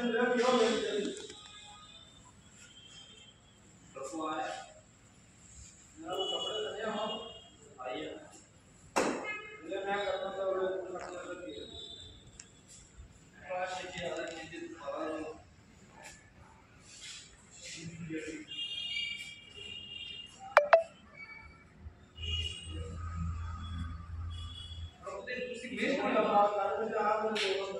and rub your belly. रखवा है ना वो कपड़े धने हम आइए ये मैं करता था वो लोग मतलब लग गया पास की हालत चीज़ें दोबारा हो मैं आप लोगों को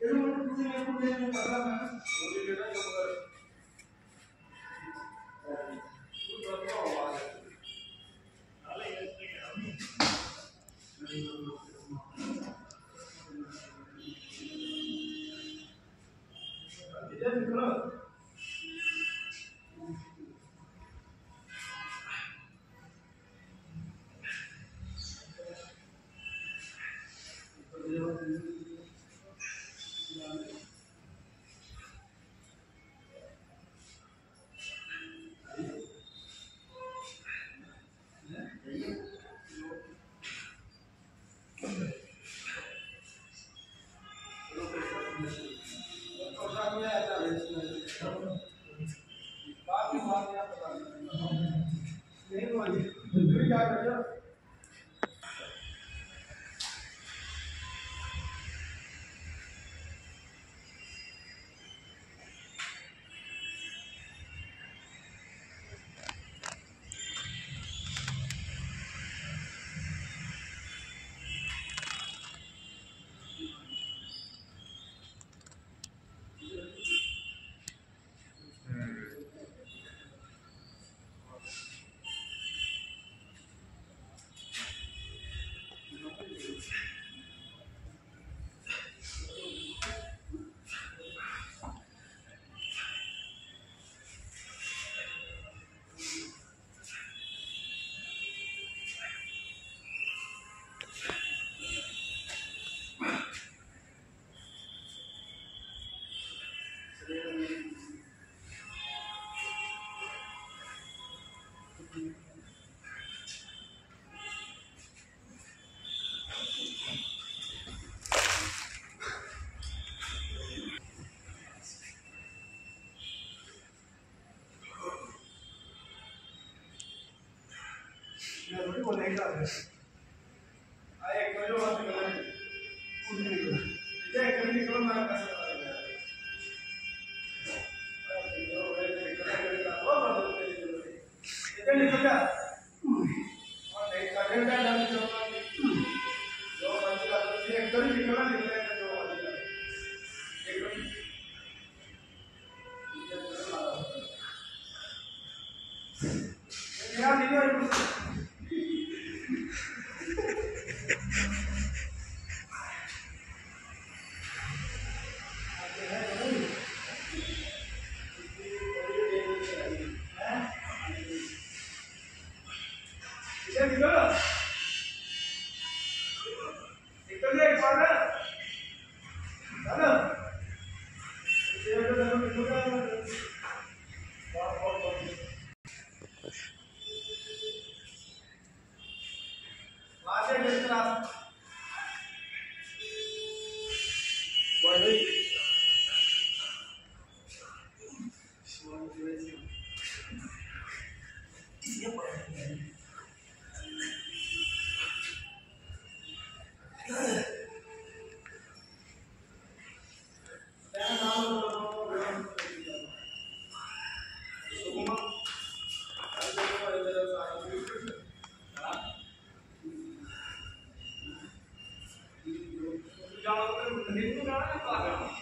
ಇದು ಒಂದು ಪೂಜೆ ಮಾಡ್ಕೊಂಡೇನೆ ಬರಲ್ಲ ನಾನು ಹೋಗಿಲ್ಲ वीडियो में कैसे पता चलेगा वीडियो में देखना पड़ेगा वो मतलब के लिए लेकिन निकल जा और नहीं करने का डाल दो जो मंजिल आपको एक तो निकलना निकलेगा कितने इंपॉर्टेंट है। ना? Why not? remunerar a pagar.